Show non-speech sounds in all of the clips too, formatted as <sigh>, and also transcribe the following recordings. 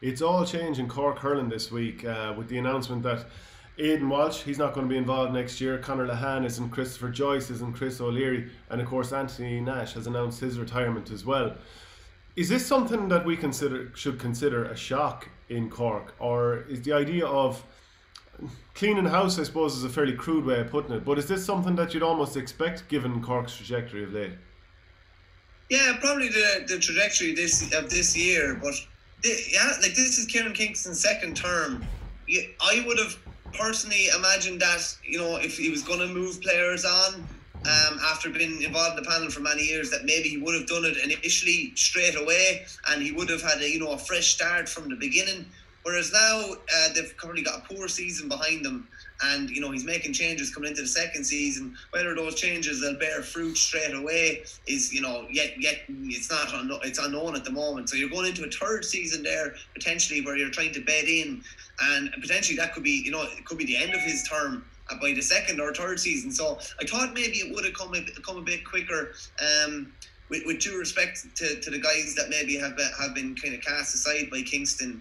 it's all changing Cork hurling this week uh, with the announcement that Aidan Walsh, he's not going to be involved next year. Conor Lehane isn't, Christopher Joyce isn't, Chris O'Leary, and of course Anthony Nash has announced his retirement as well. Is this something that we consider should consider a shock in Cork, or is the idea of cleaning house, I suppose, is a fairly crude way of putting it, but is this something that you'd almost expect given Cork's trajectory of late? Yeah, probably the, the trajectory this of this year, but yeah, like this is Kieran Kingston's second term. I would have personally imagined that you know if he was going to move players on um, after being involved in the panel for many years, that maybe he would have done it initially straight away, and he would have had a you know a fresh start from the beginning. Whereas now uh, they've currently got a poor season behind them, and you know he's making changes coming into the second season. Whether those changes will bear fruit straight away is you know yet yet it's not it's unknown at the moment. So you're going into a third season there potentially where you're trying to bed in, and potentially that could be you know it could be the end of his term by the second or third season. So I thought maybe it would have come a, come a bit quicker. Um, with, with due respect to, to the guys that maybe have been, have been kind of cast aside by Kingston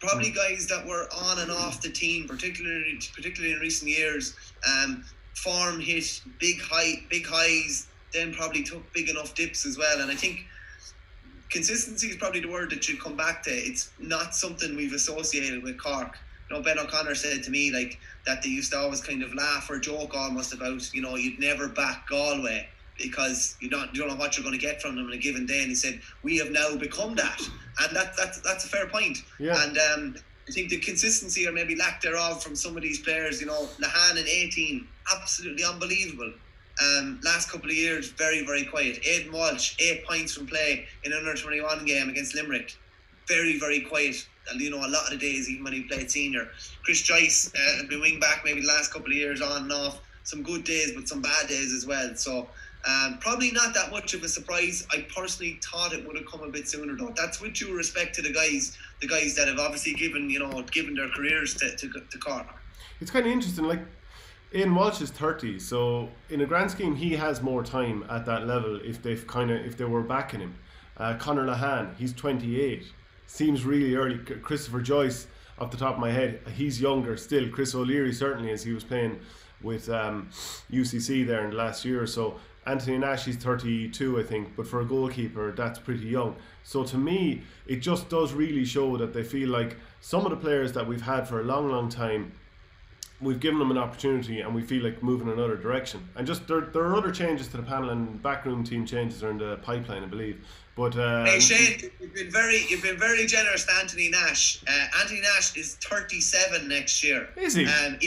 probably guys that were on and off the team, particularly particularly in recent years. Um, form hit big high, big highs, then probably took big enough dips as well. And I think consistency is probably the word that should come back to. It's not something we've associated with Cork. You know, Ben O'Connor said to me like that they used to always kind of laugh or joke almost about, you know, you'd never back Galway because you don't you don't know what you're going to get from them in a given day. And he said, We have now become that and that, that's that's a fair point. Yeah. And um, I think the consistency or maybe lack thereof from some of these players, you know, Lehane in 18, absolutely unbelievable. Um, last couple of years, very, very quiet. Aidan Walsh, eight points from play in under 21 game against Limerick. Very, very quiet. And, you know, a lot of the days, even when he played senior. Chris Joyce uh, been wing back maybe the last couple of years on and off. Some good days, but some bad days as well. So um, probably not that much of a surprise. I personally thought it would have come a bit sooner, though. That's with due respect to the guys, the guys that have obviously given you know given their careers to to, to Cork. It's kind of interesting, like. Aidan Walsh is 30, so in a grand scheme, he has more time at that level if they've kind of if they were backing him. Uh, Conor Lehane, he's 28, seems really early. Christopher Joyce, off the top of my head, he's younger still. Chris O'Leary certainly, as he was playing with um, UCC there in the last year or so. Anthony Nash is 32, I think, but for a goalkeeper, that's pretty young. So to me, it just does really show that they feel like some of the players that we've had for a long, long time, we've given them an opportunity and we feel like moving in another direction. And just there, there are other changes to the panel and backroom team changes are in the pipeline, I believe. But um, hey Shane, you've been very you've been very generous to Anthony Nash. Uh, Anthony Nash is 37 next year. Is he? Um,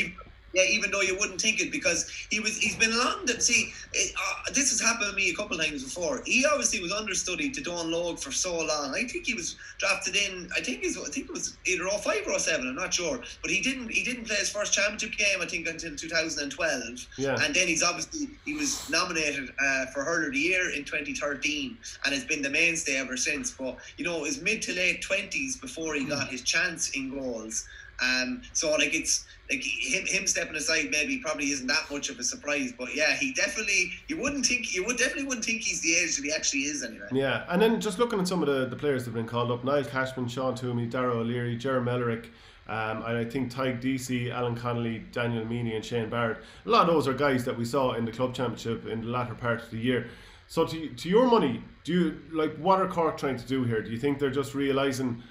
yeah, even though you wouldn't think it because he was he's been long. See, it, uh, this has happened to me a couple of times before. He obviously was understudy to Donal Og for so long. I think he was drafted in. I think he's. I think it was either 05 or 07, I'm not sure. But he didn't. He didn't play his first championship game. I think until 2012. Yeah. And then he's obviously he was nominated uh, for Hurler of the Year in 2013 and has been the mainstay ever since. But you know, it was mid to late 20s before he got his chance in goals. Um, so like it's like him him stepping aside maybe probably isn't that much of a surprise, but yeah, he definitely you wouldn't think you would definitely wouldn't think he's the age that he actually is anyway. Yeah, and then just looking at some of the, the players that have been called up: Niall Cashman, Sean Twomey, Darragh O'Leary, Jeremy Mellerick. Um, and I think Tadhg Deasy, Alan Connolly, Daniel Meany, and Shane Barrett. A lot of those are guys that we saw in the club championship in the latter part of the year. So, to, to your money, do you like what are Cork trying to do here? Do you think they're just realizing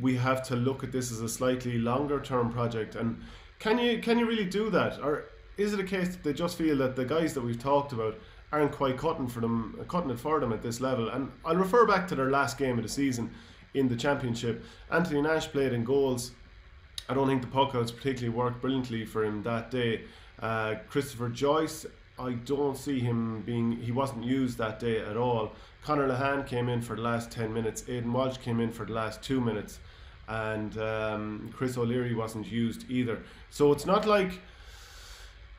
we have to look at this as a slightly longer term project? And can you can you really do that, or is it a case that they just feel that the guys that we've talked about aren't quite cutting for them, cutting it for them at this level? And I'll refer back to their last game of the season in the championship. Anthony Nash played in goals. I don't think the puck outs particularly worked brilliantly for him that day. Uh, Christopher Joyce, I don't see him being. He wasn't used that day at all. Conor Lehane came in for the last ten minutes. Aidan Walsh came in for the last two minutes and um, Chris O'Leary wasn't used either. So it's not like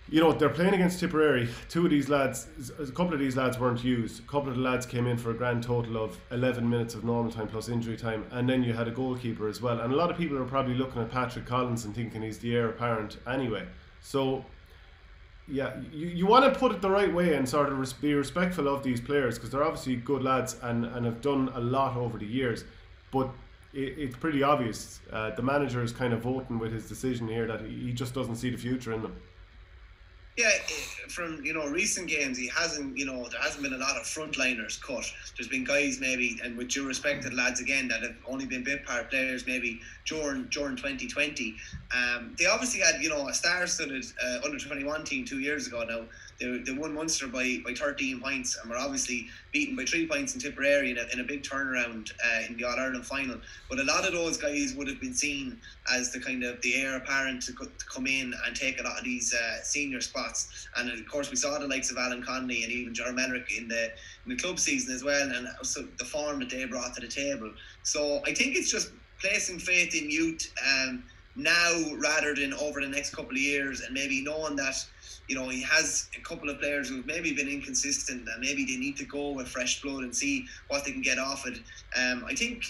you know they're playing against Tipperary. Two of these lads, a couple of these lads weren't used. A couple of the lads came in for a grand total of 11 minutes of normal time plus injury time, and then you had a goalkeeper as well. And a lot of people are probably looking at Patrick Collins and thinking he's the heir apparent anyway. So yeah, you, you want to put it the right way and sort of res- be respectful of these players because they're obviously good lads and, and have done a lot over the years. But it, it's pretty obvious. Uh, the manager is kind of voting with his decision here that he just doesn't see the future in them. Yeah, eh, from you know recent games, he hasn't. You know, there hasn't been a lot of frontliners cut. There's been guys maybe, and with due respect to the lads again, that have only been bit part players maybe during during 2020. Um, they obviously had you know a star-studded uh, under 21 team two years ago. Now they, they won Munster by, by 13 points and were obviously beaten by three points in Tipperary in a, in a big turnaround uh, in the All Ireland final. But a lot of those guys would have been seen as the kind of the heir apparent to, co- to come in and take a lot of these uh, senior spots. And of course, we saw the likes of Alan Connolly and even Jeremy Melrick in the in the club season as well, and so the form that they brought to the table. So I think it's just placing faith in youth. Um, now rather than over the next couple of years and maybe knowing that you know, he has a couple of players who've maybe been inconsistent and maybe they need to go with fresh blood and see what they can get off it. Um, I think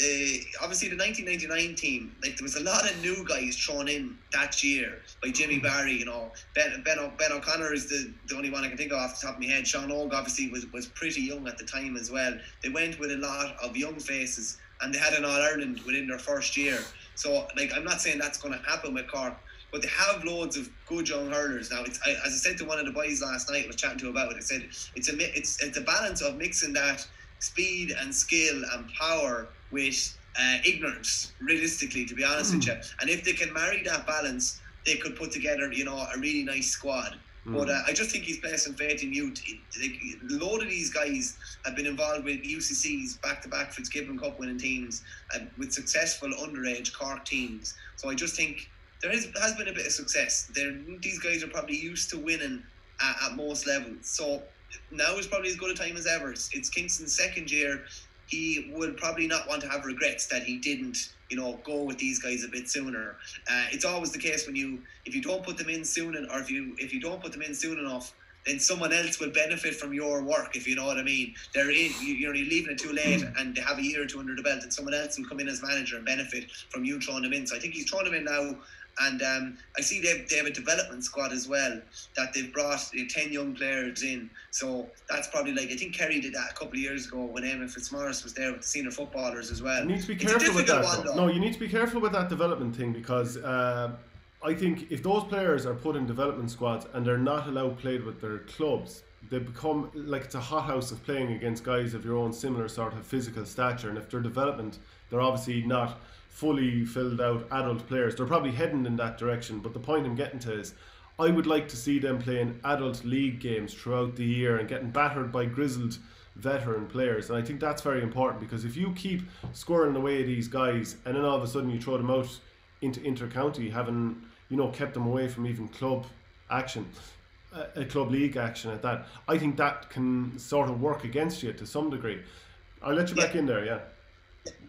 uh, obviously the 1999 team, like there was a lot of new guys thrown in that year by Jimmy mm-hmm. Barry. You know, Ben Ben, o- ben O'Connor is the, the only one I can think of off the top of my head. Sean Og obviously was was pretty young at the time as well. They went with a lot of young faces and they had an All Ireland within their first year. So like I'm not saying that's going to happen with Cork but they have loads of good young hurlers now. It's I, as I said to one of the boys last night, I was chatting to about it. I said it's a it's it's a balance of mixing that speed and skill and power with uh, ignorance. Realistically, to be honest mm. with hmm. you, and if they can marry that balance, they could put together you know a really nice squad. Mm. But uh, I just think he's placing faith in youth. Like, a load of these guys have been involved with UCC's back-to-back Fitzgibbon Cup winning teams and with successful underage Cork teams. So I just think there is, has been a bit of success. There, these guys are probably used to winning at, at, most levels. So now is probably as good a time as ever. It's, it's Kingston's second year. He would probably not want to have regrets that he didn't, you know, go with these guys a bit sooner. Uh, it's always the case when you, if you don't put them in soon, and, or if you if you don't put them in soon enough, then someone else will benefit from your work, if you know what I mean. They're in, you're leaving it too late, and they have a year or two under the belt, and someone else will come in as manager and benefit from you throwing them in. So I think he's throwing them in now and um, I see they, they have a development squad as well that they've brought uh, 10 young players in. So that's probably like, I think Kerry did that a couple of years ago when Eamon Fitzmaurice was there with the senior footballers as well. You need to be careful with that. no, you need to be careful with that development thing because uh, I think if those players are put in development squads and they're not allowed played with their clubs, they become like it's a hothouse of playing against guys of your own similar sort of physical stature. And if their development, they're obviously not fully filled out adult players. They're probably heading in that direction, but the point I'm getting to is I would like to see them playing adult league games throughout the year and getting battered by grizzled veteran players. And I think that's very important because if you keep scoring away these guys and then all of a sudden you throw them out into inter-county, having you know kept them away from even club action, a club league action at that, I think that can sort of work against you to some degree. I'll let you yeah. back in there, yeah.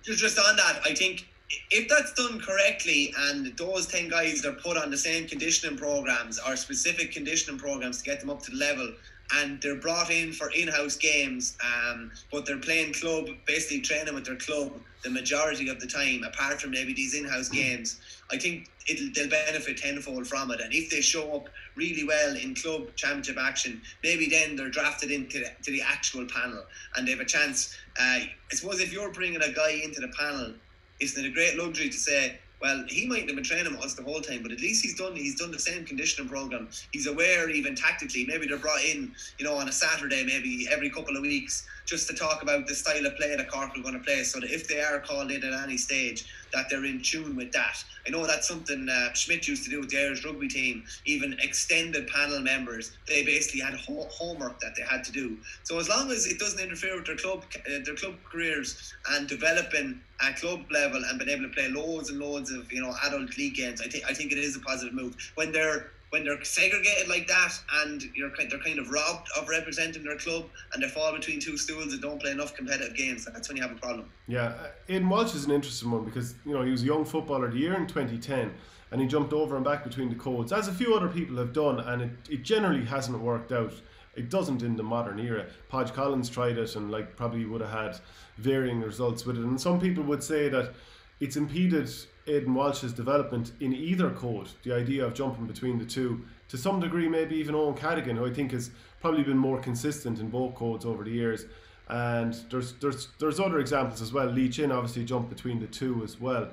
Just on that, I think if that's done correctly and those 10 guys are put on the same conditioning programs or specific conditioning programs to get them up to the level and they're brought in for in-house games um, but they're playing club basically training with their club the majority of the time apart from maybe these in-house games i think they'll benefit tenfold from it. And if they show up really well in club championship action maybe then they're drafted into the, to the actual panel and they have a chance. Uh, i suppose if you're bringing a guy into the panel isn't it a great luxury to say, well, he might have been training with us the whole time, but at least he's done he's done the same conditioning program. He's aware even tactically. Maybe they're brought in, you know, on a Saturday, maybe every couple of weeks, just to talk about the style of play that Cork are going to play, so that if they are called in at any stage, that they're in tune with that. I know that's something uh, Schmidt used to do with the Irish rugby team. Even extended panel members, they basically had ho- homework that they had to do. So as long as it doesn't interfere with their club, uh, their club careers and developing at club level and being able to play loads and loads of you know adult league games, I think I think it is a positive move. When they're when they're segregated like that and you're they're kind of robbed of representing their club and they fall between two stools and don't play enough competitive games, that's when you have a problem. Yeah, uh, Aidan Walsh is an interesting one because you know he was a young footballer of the year in 2010 and he jumped over and back between the codes as a few other people have done and it, it generally hasn't worked out. It doesn't in the modern era. Podge Collins tried it and like probably would have had varying results with it. And some people would say that it's impeded Aidan Walsh's development in either code, the idea of jumping between the two, to some degree, maybe even Eoin Cadogan, who I think has probably been more consistent in both codes over the years. And there's there's there's other examples as well. Lee Chin obviously jumped between the two as well.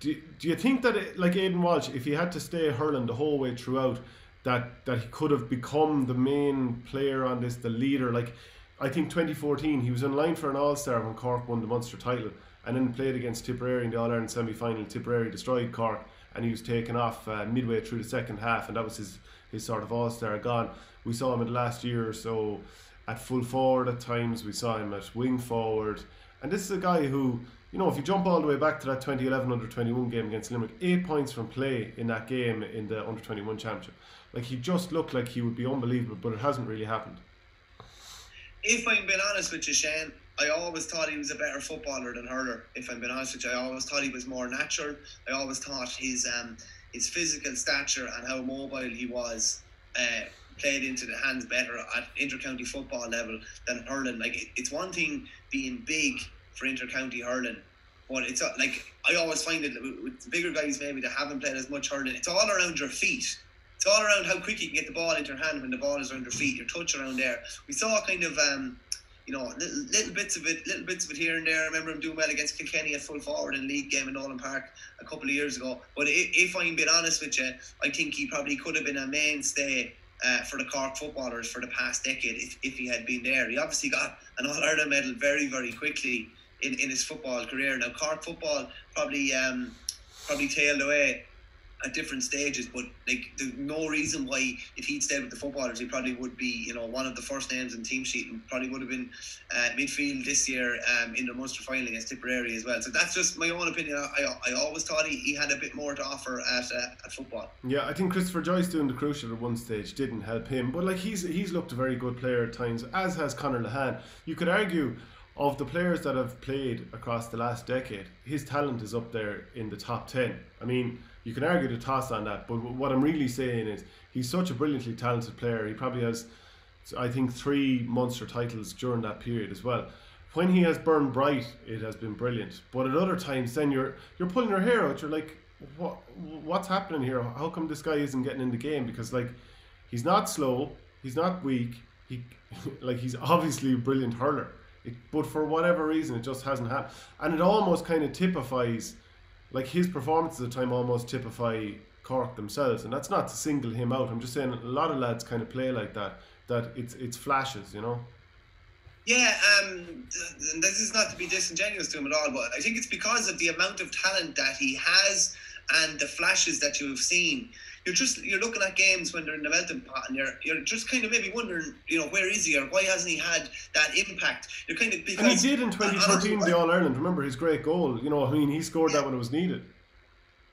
Do, do you think that it, like Aidan Walsh, if he had to stay hurling the whole way throughout, that that he could have become the main player on this, the leader? Like I think 2014 he was in line for an All Star when Cork won the Munster title, and then played against Tipperary in the All Ireland semi final. Tipperary destroyed Cork, and he was taken off uh, midway through the second half, and that was his his sort of All Star gone. We saw him in the last year or so at full forward at times. We saw him at wing forward, and this is a guy who you know, if you jump all the way back to that 2011 under 21 game against Limerick, eight points from play in that game in the under 21 championship. Like he just looked like he would be unbelievable, but it hasn't really happened. If I'm being honest with you, Shane, I always thought he was a better footballer than hurler. If I'm being honest with you, I always thought he was more natural. I always thought his um, his physical stature and how mobile he was uh, played into the hands better at intercounty football level than hurling. Like it, it's one thing being big for intercounty hurling. But it's uh, like I always find it with bigger guys maybe that haven't played as much hurling. It's all around your feet. It's all around how quick you can get the ball into your hand when the ball is around your feet. Your touch around there. We saw kind of um, you know little, little bits of it, little bits of it here and there. I remember him doing well against Kilkenny at full forward in league game in Nowlan Park a couple of years ago. But if, I'm being honest with you, I think he probably could have been a mainstay uh, for the Cork footballers for the past decade if, if he had been there. He obviously got an All Ireland medal very, very quickly in, in his football career. Now Cork football probably um, probably tailed away at different stages, but like there's no reason why if he'd stayed with the footballers, he probably would be you know one of the first names in team sheet and probably would have been uh, midfield this year um, in the Munster final against Tipperary as well. So that's just my own opinion. I, I, always thought he, he had a bit more to offer at uh, at football. Yeah, I think Christopher Joyce doing the cruciate at one stage didn't help him, but like he's he's looked a very good player at times, as has Conor Lehane. You could argue of the players that have played across the last decade, his talent is up there in the top 10. I mean, you can argue the toss on that, but what I'm really saying is he's such a brilliantly talented player. He probably has, I think, three Munster titles during that period as well. When he has burned bright, it has been brilliant. But at other times, then you're you're pulling your hair out. You're like, what what's happening here? How come this guy isn't getting in the game? Because like, he's not slow, he's not weak. He <laughs> like he's obviously a brilliant hurler it, but for whatever reason, it just hasn't happened. And it almost kind of typifies, like his performances at the time almost typify Cork themselves. And that's not to single him out. I'm just saying a lot of lads kind of play like that, that it's it's flashes, you know? Yeah, um, this is not to be disingenuous to him at all, but I think it's because of the amount of talent that he has and the flashes that you have seen you're just you're looking at games when they're in the melting pot and you're you're just kind of maybe wondering, you know, where is he or why hasn't he had that impact? You're kind of because, and he did in 2013 the All Ireland. Remember his great goal? You know, I mean, he scored yeah. that when it was needed.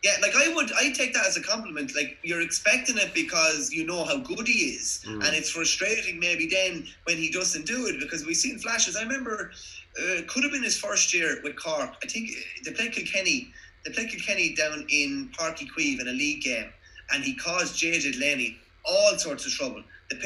Yeah, like I would, I take that as a compliment. Like you're expecting it because you know how good he is, mm. and it's frustrating maybe then when he doesn't do it because we've seen flashes. I remember uh, could have been his first year with Cork. I think they played Kilkenny. They played Kilkenny down in Páirc Uí Chaoimh in a league game, and he caused JJ Delaney all sorts of trouble. The,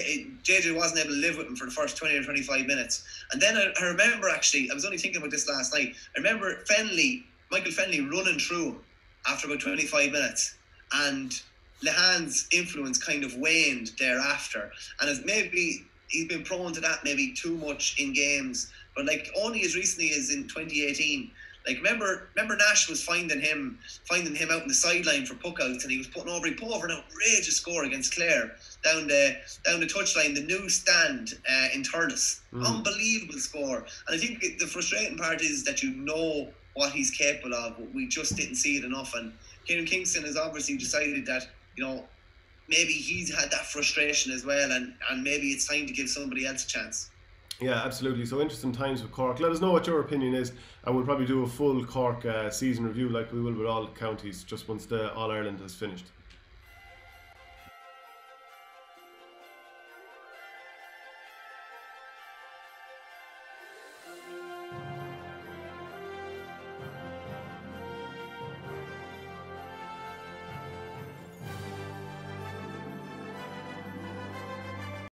JJ wasn't able to live with him for the first 20 or 25 minutes. And then I, I, remember actually, I was only thinking about this last night. I remember Fennelly, Michael Fennelly running through after about 25 minutes. And Lehane's influence kind of waned thereafter. And as maybe he's been prone to that maybe too much in games. But like only as recently as in 2018, like remember, remember Nash was finding him, finding him out in the sideline for puckouts, and he was putting Aubrey put over an outrageous score against Clare down the down the touchline, the new stand uh, in Thurles. Mm. Unbelievable score. And I think the frustrating part is that you know what he's capable of, but we just didn't see it enough. And Kieran Kingston has obviously decided that you know maybe he's had that frustration as well, and and maybe it's time to give somebody else a chance. Yeah, absolutely. So interesting times with Cork. Let us know what your opinion is, and we'll probably do a full Cork uh, season review like we will with all counties just once the All Ireland has finished.